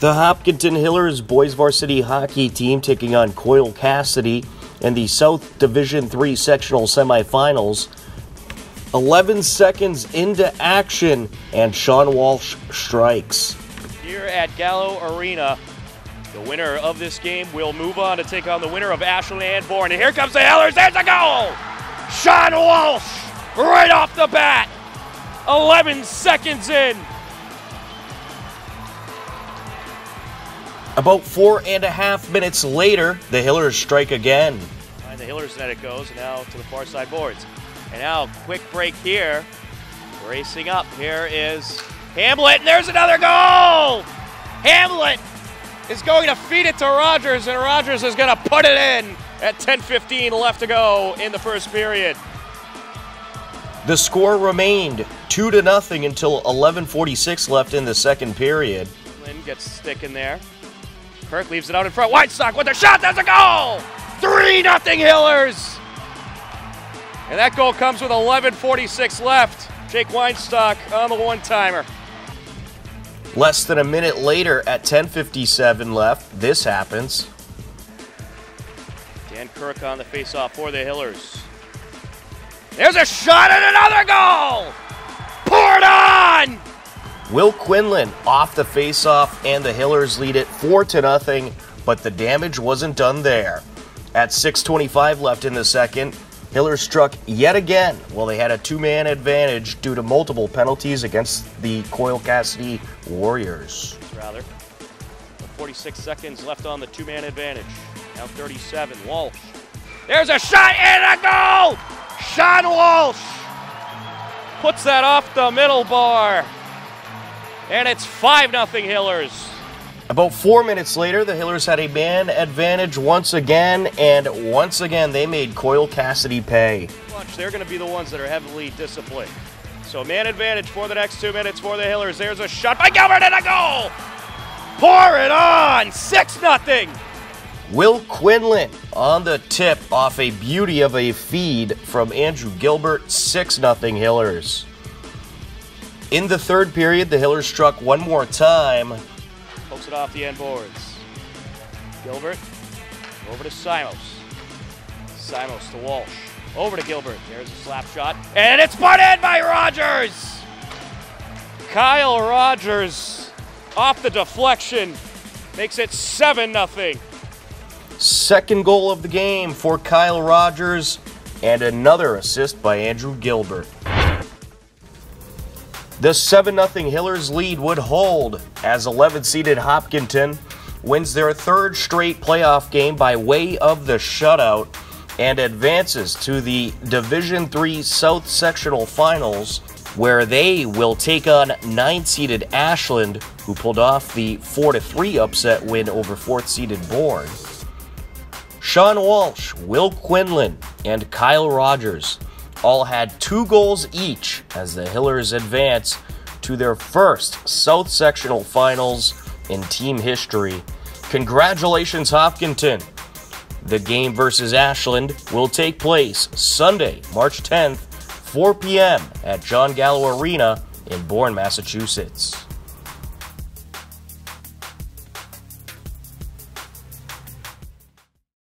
The Hopkinton Hillers boys varsity hockey team taking on Coyle Cassidy in the South Division 3 sectional semifinals. 11 seconds into action, and Sean Walsh strikes. Here at Gallo Arena, the winner of this game will move on to take on the winner of Ashland and Bourne. And here comes the Hillers. There's a goal! Sean Walsh right off the bat. 11 seconds in. About four and a half minutes later, the Hillers strike again. And the Hillers net it goes, now to the far side boards. And now, quick break here. Racing up, here is Hamlet, and there's another goal! Hamlet is going to feed it to Rogers, and Rogers is going to put it in at 10.15 left to go in the first period. The score remained 2 to nothing until 11:46 left in the second period. Lynn gets a stick in there. Kirk leaves it out in front. Weinstock with a shot. That's a goal! 3 nothing Hillers! And that goal comes with 11.46 left. Jake Weinstock on the one timer. Less than a minute later, at 10:57 left, this happens. Dan Kirk on the faceoff for the Hillers. There's a shot and another goal! Will Quinlan off the faceoff, and the Hillers lead it four to nothing. But the damage wasn't done there. At 6:25 left in the second, Hillers struck yet again while they had a two-man advantage due to multiple penalties against the Coyle Cassidy Warriors. Rather, 46 seconds left on the two-man advantage. Now 37. Walsh. There's a shot and a goal! Sean Walsh puts that off the middle bar. And it's 5 0 Hillers. About four minutes later, the Hillers had a man advantage once again, and once again they made Coyle Cassidy pay. Watch, they're going to be the ones that are heavily disciplined. So man advantage for the next two minutes for the Hillers. There's a shot by Gilbert and a goal! Pour it on! 6 0 Will Quinlan on the tip off a beauty of a feed from Andrew Gilbert, 6 0 Hillers. In the third period, the Hillers struck one more time. Pokes it off the end boards. Gilbert over to Simos. Simos to Walsh. Over to Gilbert. There's a slap shot. And it's put in by Rogers! Kyle Rogers off the deflection makes it 7 0. Second goal of the game for Kyle Rogers, and another assist by Andrew Gilbert. The 7 0 Hillers lead would hold as 11 seeded Hopkinton wins their third straight playoff game by way of the shutout and advances to the Division 3 South Sectional Finals where they will take on 9 seeded Ashland who pulled off the 4 3 upset win over 4th seeded Bourne. Sean Walsh, Will Quinlan, and Kyle Rogers all had two goals each as the Hillers advance to their first South Sectional Finals in team history. Congratulations, Hopkinton! The game versus Ashland will take place Sunday, March 10th, 4 p.m. at John Gallo Arena in Bourne, Massachusetts.